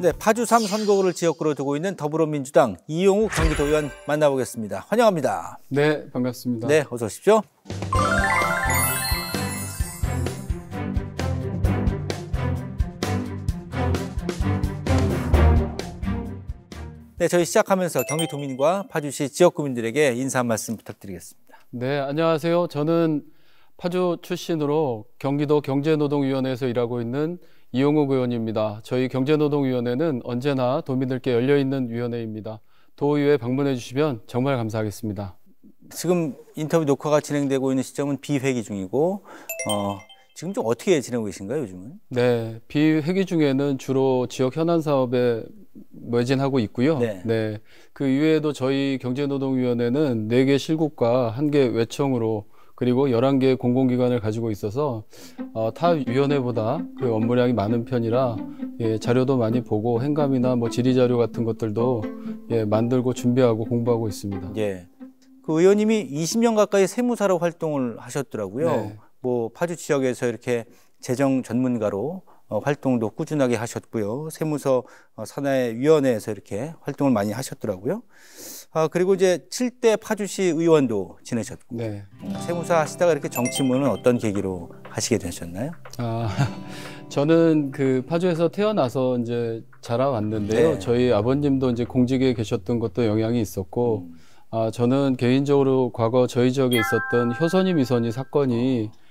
네, 파주 3 선거구를 지역구로 두고 있는 더불어민주당 이용우 경기도 의원 만나보겠습니다. 환영합니다. 네, 반갑습니다. 네, 어서 오십시오. 네, 저희 시작하면서 경기도민과 파주시 지역구민들에게 인사 한 말씀 부탁드리겠습니다. 네, 안녕하세요. 저는 파주 출신으로 경기도 경제노동위원회에서 일하고 있는 이용욱 의원입니다. 저희 경제노동위원회는 언제나 도민들께 열려있는 위원회입니다. 도의회 방문해 주시면 정말 감사하겠습니다. 지금 인터뷰 녹화가 진행되고 있는 시점은 비회기 중이고 어, 지금 좀 어떻게 지내고 계신가요, 요즘은? 네, 비회기 중에는 주로 지역 현안 사업에 매진하고 있고요. 네. 네. 그 이외에도 저희 경제노동위원회는 4개 실국과 1개 외청으로 그리고 11개 공공기관을 가지고 있어서 어, 타 위원회보다 그 업무량이 많은 편이라 예, 자료도 많이 보고 행감이나 뭐 질의자료 같은 것들도 예, 만들고 준비하고 공부하고 있습니다. 예. 그 의원님이 20년 가까이 세무사로 활동을 하셨더라고요. 네. 뭐 파주 지역에서 이렇게 재정 전문가로 어, 활동도 꾸준하게 하셨고요. 세무서 어, 산하위원회에서 이렇게 활동을 많이 하셨더라고요. 아, 그리고 이제 7대 파주시 의원도 지내셨고 네. 어, 세무사 하시다가 이렇게 정치문은 어떤 계기로 하시게 되셨나요? 아, 저는 그 파주에서 태어나서 이제 자라왔는데요. 네. 저희 아버님도 이제 공직에 계셨던 것도 영향이 있었고, 아, 저는 개인적으로 과거 저희 지역에 있었던 효선이 미선이 사건이 어,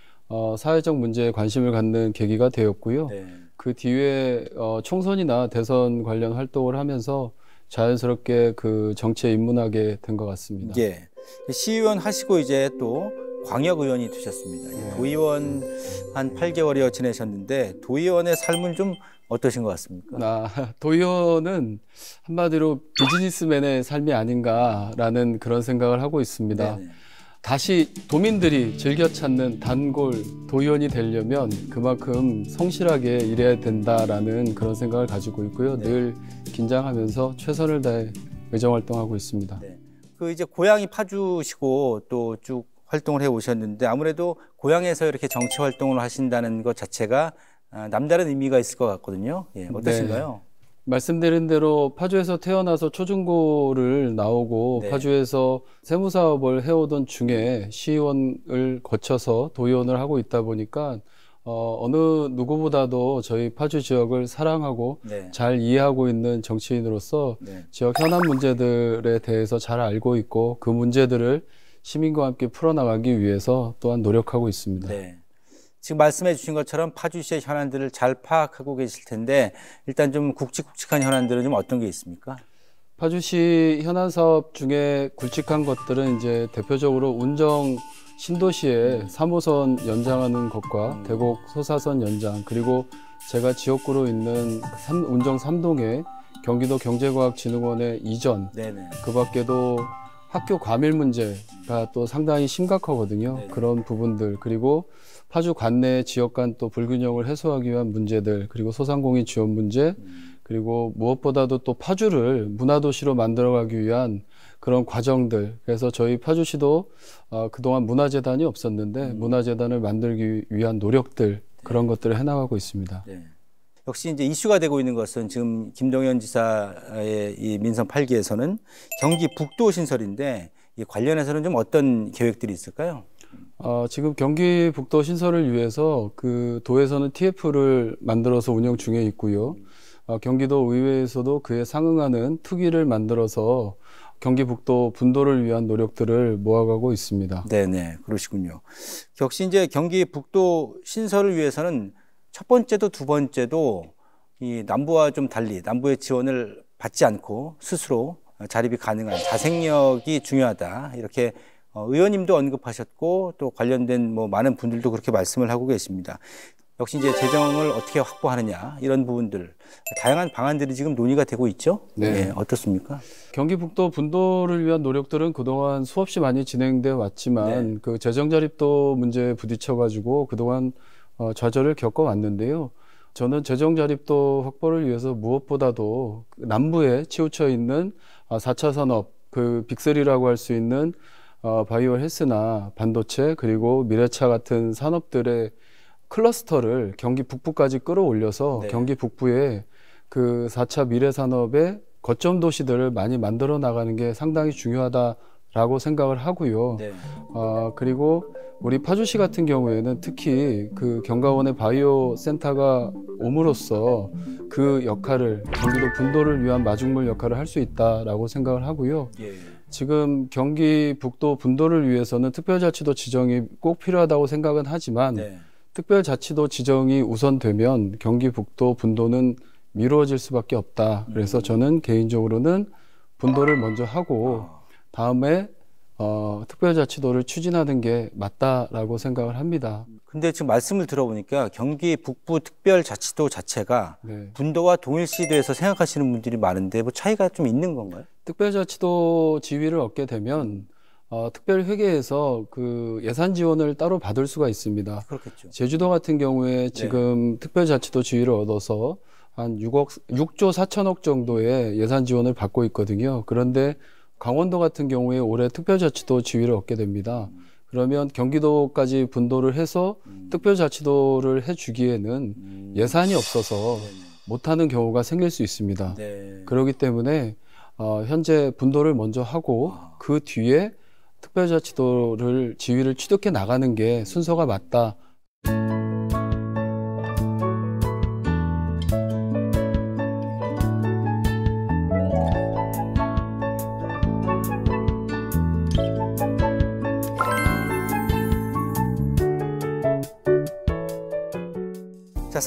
사회적 문제에 관심을 갖는 계기가 되었고요. 네. 그 뒤에 어, 총선이나 대선 관련 활동을 하면서 자연스럽게 그 정치에 입문하게 된 것 같습니다. 예. 시의원 하시고 이제 또 광역 의원이 되셨습니다. 네. 도의원 한 8개월여 지내셨는데 도의원의 삶은 좀 어떠신 것 같습니까? 아, 도의원은 한마디로 비즈니스맨의 삶이 아닌가라는 그런 생각을 하고 있습니다. 네네. 다시 도민들이 즐겨 찾는 단골 도의원이 되려면 그만큼 성실하게 일해야 된다라는 그런 생각을 가지고 있고요. 네. 늘 긴장하면서 최선을 다해 의정 활동하고 있습니다. 네. 그 이제 고향이 파주시고 또 쭉 활동을 해 오셨는데 아무래도 고향에서 이렇게 정치 활동을 하신다는 것 자체가 아, 남다른 의미가 있을 것 같거든요. 예, 어떠신가요? 말씀드린 대로 파주에서 태어나서 초중고를 나오고 네. 파주에서 세무사업을 해오던 중에 시의원을 거쳐서 도의원을 하고 있다 보니까 어, 어느 누구보다도 저희 파주 지역을 사랑하고 네. 잘 이해하고 있는 정치인으로서 네. 지역 현안 문제들에 대해서 잘 알고 있고 그 문제들을 시민과 함께 풀어나가기 위해서 또한 노력하고 있습니다. 네. 지금 말씀해 주신 것처럼 파주시의 현안들을 잘 파악하고 계실 텐데 일단 좀 굵직굵직한 현안들은 좀 어떤 게 있습니까? 파주시 현안 사업 중에 굵직한 것들은 이제 대표적으로 운정 신도시의 3호선 연장하는 것과 대곡 소사선 연장 그리고 제가 지역구로 있는 삼- 운정 3동의 경기도 경제과학진흥원의 이전 네네. 그 밖에도 학교 과밀 문제가 또 상당히 심각하거든요. 네네. 그런 부분들 그리고 파주 관내 지역 간 또 불균형을 해소하기 위한 문제들 그리고 소상공인 지원 문제 그리고 무엇보다도 또 파주를 문화도시로 만들어가기 위한 그런 과정들 그래서 저희 파주시도 어, 그동안 문화재단이 없었는데 문화재단을 만들기 위한 노력들 그런 것들을 해나가고 있습니다. 네. 역시 이제 이슈가 되고 있는 것은 지금 김동연 지사의 이 민선 8기에서는 경기 북도 신설인데 이 관련해서는 좀 어떤 계획들이 있을까요? 어, 지금 경기 북도 신설을 위해서 그 도에서는 TF를 만들어서 운영 중에 있고요. 어, 경기도 의회에서도 그에 상응하는 특위를 만들어서 경기 북도 분도를 위한 노력들을 모아가고 있습니다. 네네 그러시군요. 역시 이제 경기 북도 신설을 위해서는 첫 번째도 두 번째도 이 남부와 좀 달리 남부의 지원을 받지 않고 스스로 자립이 가능한 자생력이 중요하다 이렇게 어, 의원님도 언급하셨고 또 관련된 뭐 많은 분들도 그렇게 말씀을 하고 계십니다. 역시 이제 재정을 어떻게 확보하느냐 이런 부분들 다양한 방안들이 지금 논의가 되고 있죠. 네. 예, 어떻습니까? 경기 북도 분도를 위한 노력들은 그동안 수없이 많이 진행되어 왔지만 네. 그 재정 자립도 문제에 부딪혀 가지고 그동안 어, 좌절을 겪어왔는데요. 저는 재정 자립도 확보를 위해서 무엇보다도 그 남부에 치우쳐 있는 아, 4차 산업 그 빅3라고 할 수 있는 어, 바이오 헬스나 반도체 그리고 미래차 같은 산업들의 클러스터를 경기 북부까지 끌어올려서 네. 경기 북부에 그 4차 미래 산업의 거점 도시들을 많이 만들어 나가는 게 상당히 중요하다라고 생각을 하고요. 네. 어, 그리고 우리 파주시 같은 경우에는 특히 그 경가원의 바이오 센터가 옴으로써 그 역할을 경기도 분도를 위한 마중물 역할을 할 수 있다라고 생각을 하고요. 예. 지금 경기 북도 분도를 위해서는 특별자치도 지정이 꼭 필요하다고 생각은 하지만 네. 특별자치도 지정이 우선되면 경기 북도 분도는 미루어질 수밖에 없다. 그래서 음. 저는 개인적으로는 분도를 먼저 하고 아, 다음에 어, 특별자치도를 추진하는 게 맞다라고 생각을 합니다. 근데 지금 말씀을 들어보니까 경기 북부 특별자치도 자체가 네. 분도와 동일시도에서 생각하시는 분들이 많은데 뭐 차이가 좀 있는 건가요? 특별자치도 지위를 얻게 되면 어, 특별회계에서 그 예산 지원을 따로 받을 수가 있습니다. 그렇겠죠. 제주도 같은 경우에 지금 특별자치도 지위를 얻어서 한 6억, 6조 4천억 정도의 예산 지원을 받고 있거든요. 그런데 강원도 같은 경우에 올해 특별자치도 지위를 얻게 됩니다. 그러면 경기도까지 분도를 해서 음. 특별자치도를 해주기에는 음. 예산이 없어서 네네. 못하는 경우가 생길 수 있습니다. 네. 그렇기 때문에 어, 현재 분도를 먼저 하고 아. 그 뒤에 특별자치도를 지위를 취득해 나가는 게 순서가 맞다.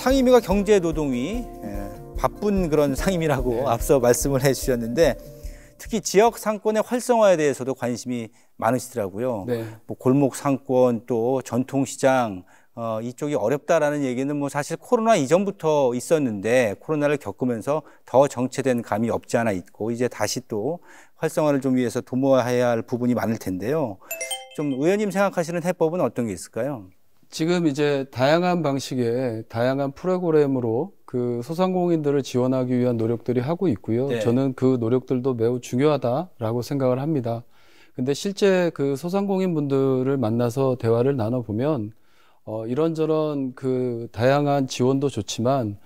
상임위가 경제노동위 예, 바쁜 그런 상임위라고 네. 앞서 말씀을 해주셨는데 특히 지역 상권의 활성화에 대해서도 관심이 많으시더라고요. 네. 뭐 골목 상권 또 전통시장 어, 이쪽이 어렵다라는 얘기는 뭐 사실 코로나 이전부터 있었는데 코로나를 겪으면서 더 정체된 감이 없지 않아 있고 이제 다시 또 활성화를 좀 위해서 도모해야 할 부분이 많을 텐데요. 좀 의원님 생각하시는 해법은 어떤 게 있을까요? 지금 이제 다양한 방식의 다양한 프로그램으로 그 소상공인들을 지원하기 위한 노력들이 하고 있고요. 네. 저는 그 노력들도 매우 중요하다라고 생각을 합니다. 근데 실제 그 소상공인 분들을 만나서 대화를 나눠보면 어, 이런저런 그 다양한 지원도 좋지만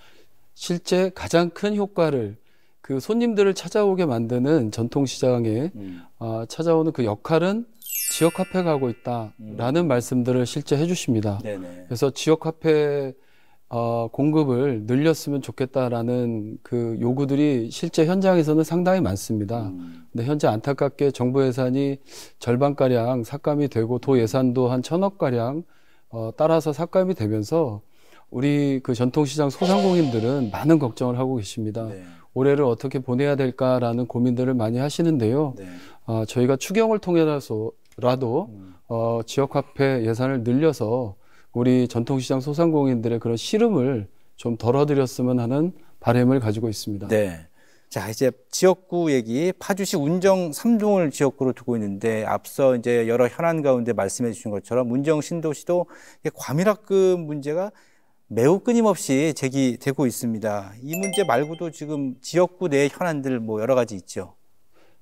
실제 가장 큰 효과를 그 손님들을 찾아오게 만드는 전통시장에 음. 아, 찾아오는 그 역할은 지역 카페가 하고 있다라는 말씀들을 실제 해주십니다. 네네. 그래서 지역 카페 어, 공급을 늘렸으면 좋겠다라는 그 요구들이 실제 현장에서는 상당히 많습니다. 음. 근데 현재 안타깝게 정부 예산이 절반가량 삭감이 되고 도 예산도 한 천억가량 어, 따라서 삭감이 되면서 우리 그 전통시장 소상공인들은 많은 걱정을 하고 계십니다. 네. 올해를 어떻게 보내야 될까라는 고민들을 많이 하시는데요. 네. 어, 저희가 추경을 통해서 라도 음. 어, 지역 카페 예산을 늘려서 우리 전통시장 소상공인들의 그런 시름을 좀 덜어드렸으면 하는 바람을 가지고 있습니다. 네. 자, 이제 지역구 얘기, 파주시 운정 삼동을 지역구로 두고 있는데 앞서 이제 여러 현안 가운데 말씀해 주신 것처럼 운정 신도시도 과밀학급 문제가 매우 끊임없이 제기되고 있습니다. 이 문제 말고도 지금 지역구 내 현안들 뭐 여러 가지 있죠.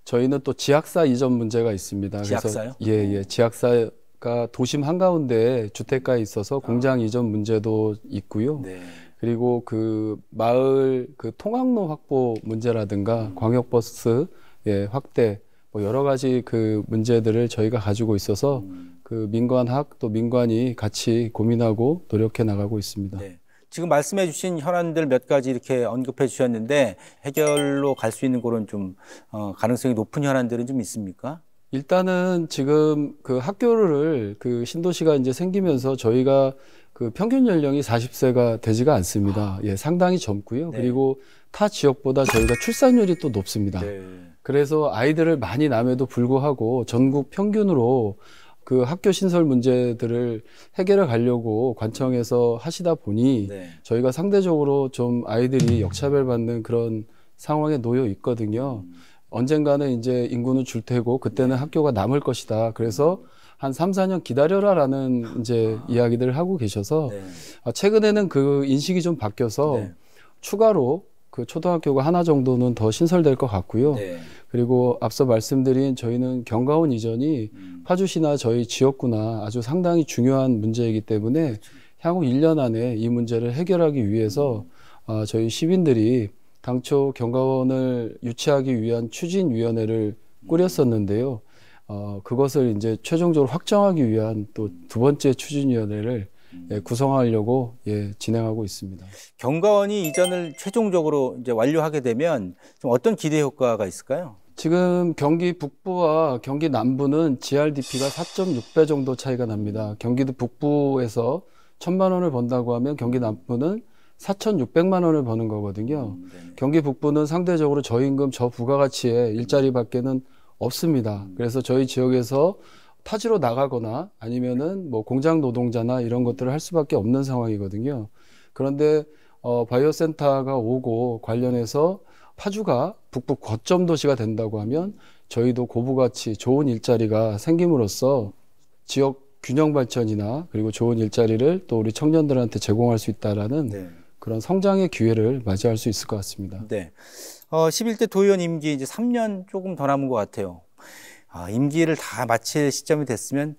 저희는 또 지학사 이전 문제가 있습니다. 지학사요? 그래서 예, 예. 지학사가 도심 한가운데 주택가에 있어서 공장 이전 문제도 있고요. 네. 그리고 그 마을 그 통학로 확보 문제라든가 광역버스 예, 확대 뭐 여러 가지 그 문제들을 저희가 가지고 있어서 음. 그 민관학 또 민관이 같이 고민하고 노력해 나가고 있습니다. 네. 지금 말씀해 주신 현안들 몇 가지 이렇게 언급해 주셨는데 해결로 갈 수 있는 그런 좀 어, 가능성이 높은 현안들은 좀 있습니까? 일단은 지금 그 학교를 그 신도시가 이제 생기면서 저희가 그 평균 연령이 40세가 되지가 않습니다. 예, 상당히 젊고요. 네. 그리고 타 지역보다 저희가 출산율이 또 높습니다. 네. 그래서 아이들을 많이 남에도 불구하고 전국 평균으로 그 학교 신설 문제들을 해결해 가려고 관청에서 하시다 보니 네. 저희가 상대적으로 좀 아이들이 역차별 받는 그런 상황에 놓여 있거든요. 음. 언젠가는 이제 인구는 줄 테고 그때는 학교가 남을 것이다. 그래서 한 3, 4년 기다려라라는 이제 이야기들을 하고 계셔서 네. 아, 최근에는 그 인식이 좀 바뀌어서 네. 추가로 그 초등학교가 하나 정도는 더 신설될 것 같고요. 네. 그리고 앞서 말씀드린 저희는 경가원 이전이 음. 파주시나 저희 지역구나 아주 상당히 중요한 문제이기 때문에 향후 1년 안에 이 문제를 해결하기 위해서 어, 저희 시민들이 당초 경과원을 유치하기 위한 추진위원회를 꾸렸었는데요. 어, 그것을 이제 최종적으로 확정하기 위한 또 두 번째 추진위원회를 예, 구성하려고 예, 진행하고 있습니다. 경과원이 이전을 최종적으로 이제 완료하게 되면 좀 어떤 기대 효과가 있을까요? 지금 경기 북부와 경기 남부는 GRDP가 4.6배 정도 차이가 납니다. 경기도 북부에서 천만 원을 번다고 하면 경기 남부는 4,600만 원을 버는 거거든요. 경기 북부는 상대적으로 저임금 저 부가가치에 일자리 밖에는 없습니다. 그래서 저희 지역에서 타지로 나가거나 아니면은 뭐 공장 노동자나 이런 것들을 할 수밖에 없는 상황이거든요. 그런데 어 바이오 센터가 오고 관련해서 파주가 북부 거점 도시가 된다고 하면 저희도 고부가치 좋은 일자리가 생김으로써 지역 균형 발전이나 그리고 좋은 일자리를 또 우리 청년들한테 제공할 수 있다라는 네. 그런 성장의 기회를 맞이할 수 있을 것 같습니다. 네. 어, 11대 도의원 임기 이제 3년 조금 더 남은 것 같아요. 아, 임기를 다 마칠 시점이 됐으면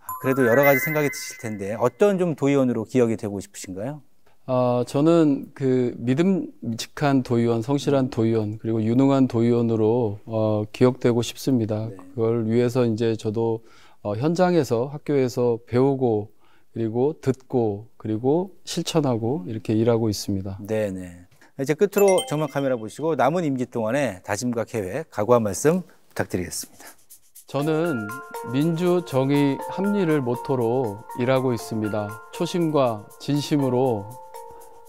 아, 그래도 여러 가지 생각이 드실 텐데 어떤 좀 도의원으로 기억이 되고 싶으신가요? 아, 저는 그 믿음직한 도의원, 성실한 도의원, 그리고 유능한 도의원으로 어, 기억되고 싶습니다. 네. 그걸 위해서 이제 저도 어, 현장에서 학교에서 배우고 그리고 듣고 그리고 실천하고 이렇게 일하고 있습니다. 네 네. 이제 끝으로 정면 카메라 보시고 남은 임기 동안에 다짐과 계획, 각오한 말씀 부탁드리겠습니다. 저는 민주, 정의, 합리를 모토로 일하고 있습니다. 초심과 진심으로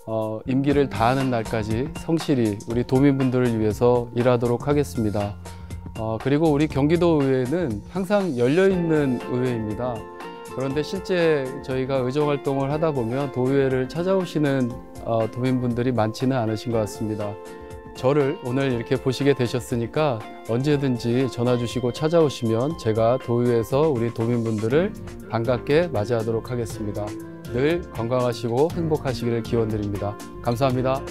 어, 임기를 다하는 날까지 성실히 우리 도민분들을 위해서 일하도록 하겠습니다. 어, 그리고 우리 경기도 의회는 항상 열려 있는 의회입니다. 그런데 실제 저희가 의정 활동을 하다 보면 도의회를 찾아오시는 어, 도민분들이 많지는 않으신 것 같습니다. 저를 오늘 이렇게 보시게 되셨으니까 언제든지 전화 주시고 찾아오시면 제가 도의회에서 우리 도민분들을 반갑게 맞이하도록 하겠습니다. 늘 건강하시고 행복하시기를 기원드립니다. 감사합니다.